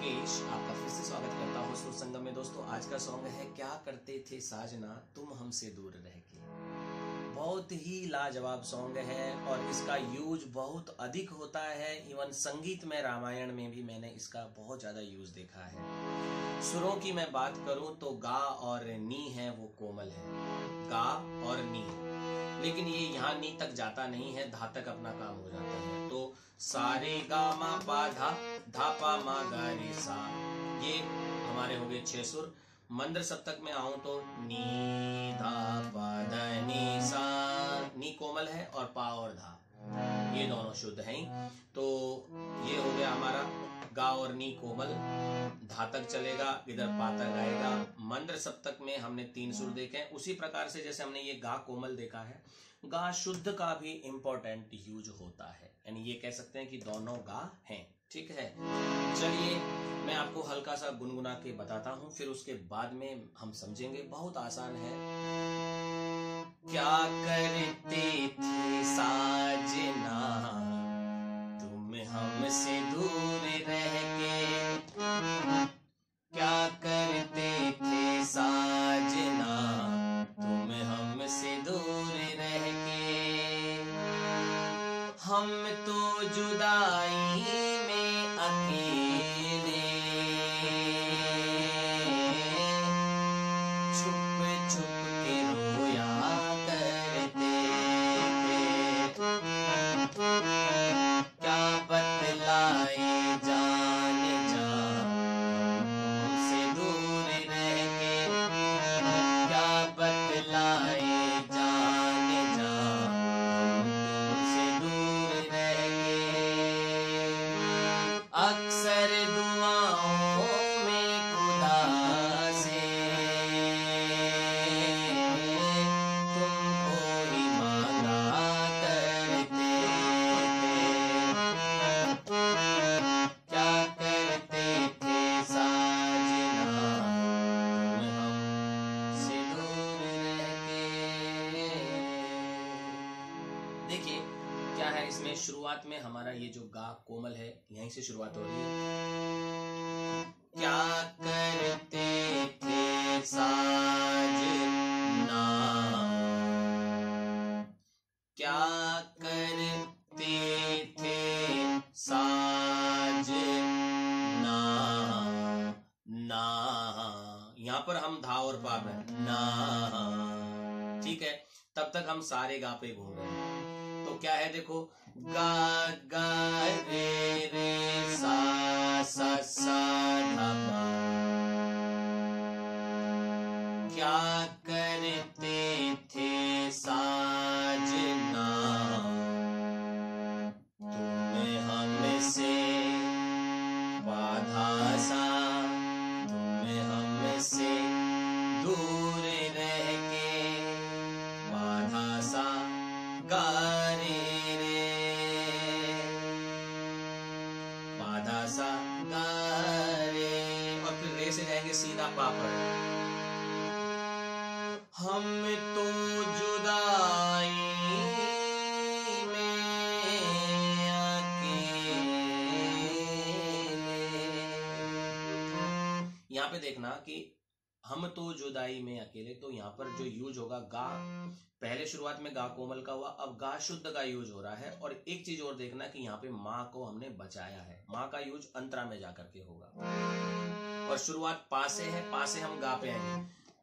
योगेश आपका फिर से स्वागत करता हूँ सुर संगम में। दोस्तों, आज का सॉन्ग है, क्या करते थे साजना, तुम हमसे दूर रह के? बहुत ही लाजवाब सॉन्ग है और इसका यूज़ बहुत अधिक होता है। इवन संगीत में, रामायण में भी मैंने इसका बहुत ज़्यादा यूज़ देखा है। सुरों की मैं बात करूँ तो गा और नी है, वो कोमल है। गा और नी। लेकिन ये यहाँ नी तक जाता नहीं है धा तक अपना काम हो जाता है। तो सारे गा मा पा धा धा पा मा गा रे सा। ये हमारे हो गए छह सुर। मंद्र सप्तक में आऊँ तो नी, धा, पा, ध, नी, सा। नी कोमल है और पा और धा। ये दोनों शुद्ध हैं। तो ये हो गया हमारा गा और नी कोमल धा तक चलेगा, इधर पा तक आएगा। मंद्र सप्तक में हमने तीन सुर देखे हैं। उसी प्रकार से जैसे हमने ये गा कोमल देखा है, गा शुद्ध का भी इंपॉर्टेंट यूज़ होता है। यानी ये कह सकते हैं कि दोनों गा हैं। ठीक है? चलिए, मैं आपको हल्का सा गुनगुना के बताता हूँ, फिर उसके बाद में हम समझेंगे। बहुत आसान है। क्या करते है शुरुआत में हमारा ये जो गा कोमल है, यहीं से शुरुआत हो रही है। क्या करते थे क्या करते थे ना। यहाँ पर हम धा और पा में। ना। ठीक है, तब तक हम सारे गा पे घूम रहे हैं। तो क्या है देखो ga ga re re sa sa sa dha ma हम तो जुदाई में अकेले। यहाँ पे देखना कि हम तो जुदाई में अकेले तो यहाँ पर जो यूज़ होगा गा, पहले शुरुआत में गा कोमल का हुआ, अब गा शुद्ध का यूज़ हो रहा है। और एक चीज़ और देखना कि यहाँ पे माँ को हमने बचाया है। माँ का यूज़ अंतरा में जाकर के होगा। और शुरुआत पासे है पा से हम गा पे आएँगे।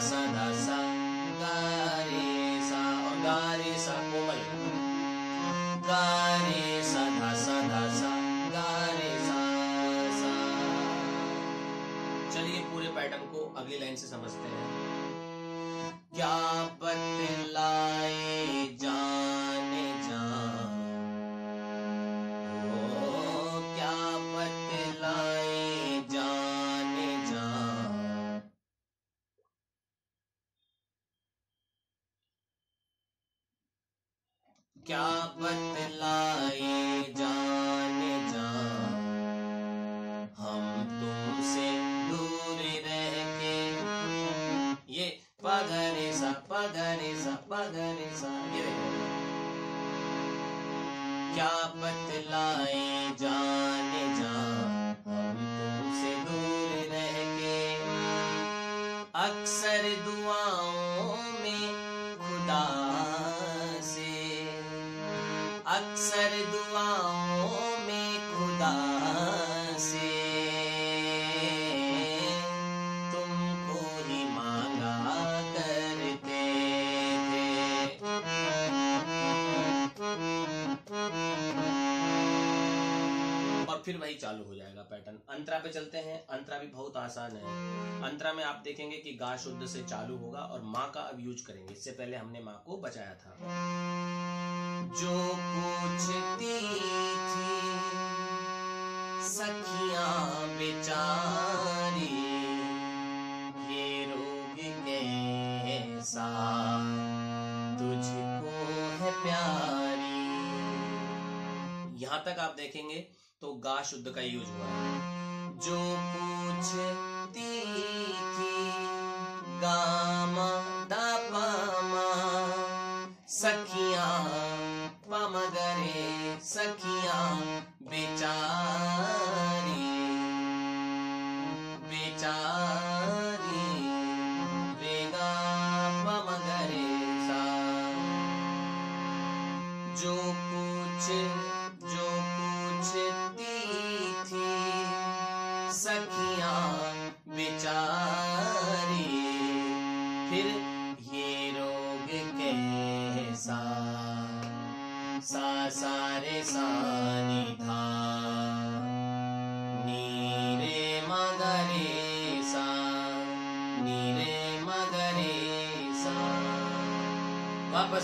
गा सा sa सा re sa सा कोमल गा रे सा सा धा सा चलिए पूरे पैटर्न को अगली लाइन से समझते हैं। क्या बतलाए क्या बतलाए जाने जा। हम तुमसे दूर रह के ये पगरे सा पगरे सा पगरे सा, ये। क्या बतलाए जाने जा। और फिर वही चालू हो जाएगा पैटर्न अंतरा पे चलते हैं. अंतरा भी बहुत आसान है. अंतरा में आप देखेंगे कि गा शुद्ध से चालू होगा और माँ का अब यूज़ करेंगे. इससे पहले हमने माँ को बचाया था. जो पूछती थी, सखियाँ बेचारी, ये रोग कैसा? तुझको है प्यारी. यहाँ तक आप देखेंगे तो गा शुद्ध का यूज़ हुआ। है जो पूछती थी गामा दा सखियाँ पमगरे सखिया बेचारी।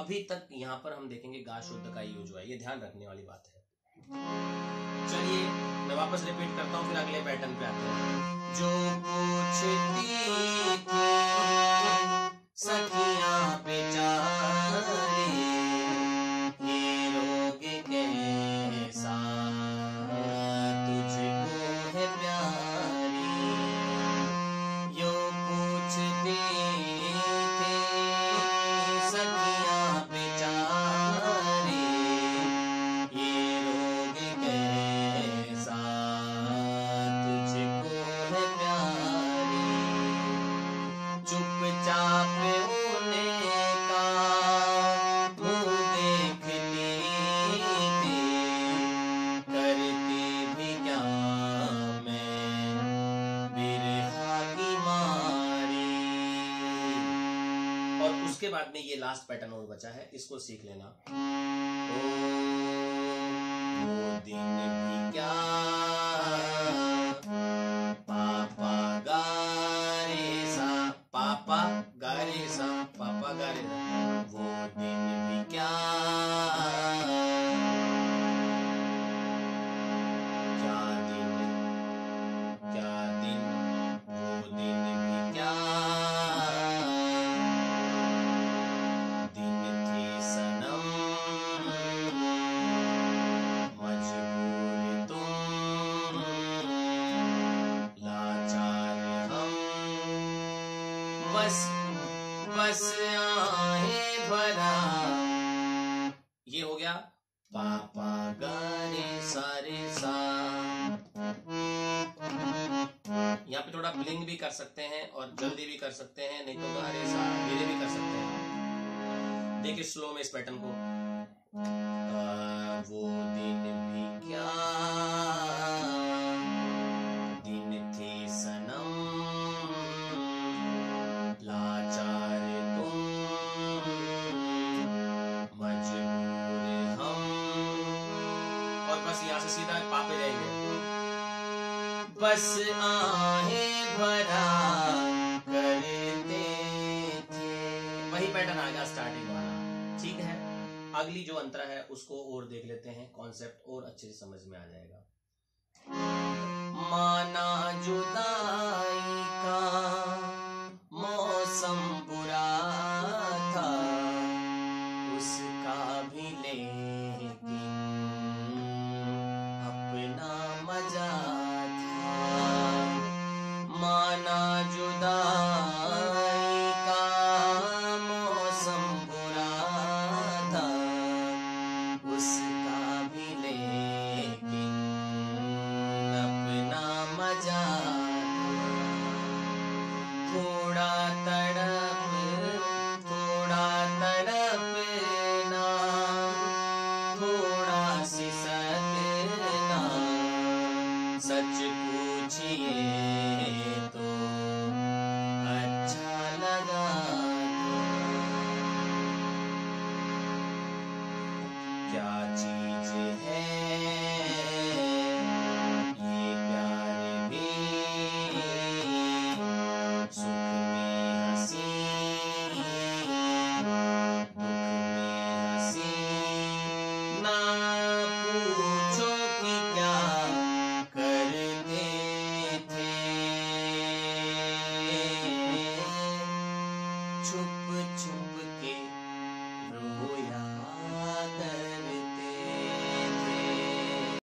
अभी तक यहाँ पर हम देखेंगे गा शुद्ध का यूज़ हुआ ये ध्यान रखने वाली बात है। चलिए, मैं वापस रिपीट करता हूँ, फिर अगले पैटर्न पे आते हैं। जो पूछती सखियाँ उसके बाद में ये लास्ट पैटर्न और बचा है इसको सीख लेना। ओ, दिन भी क्या बस बस आहे भरा ये हो गया पापा गारे सारे सा यहाँ पे थोड़ा ब्लिंग भी कर सकते हैं और जल्दी भी कर सकते हैं, नहीं तो गारे सा धीरे भी कर सकते हैं। देखिए स्लो में इस पैटर्न को। पैटर्न आ गया स्टार्टिंग वाला। ठीक है, अगली जो अंतरा है, उसको और देख लेते हैं कॉन्सेप्ट और अच्छे से समझ में आ जाएगा। माना जुदाई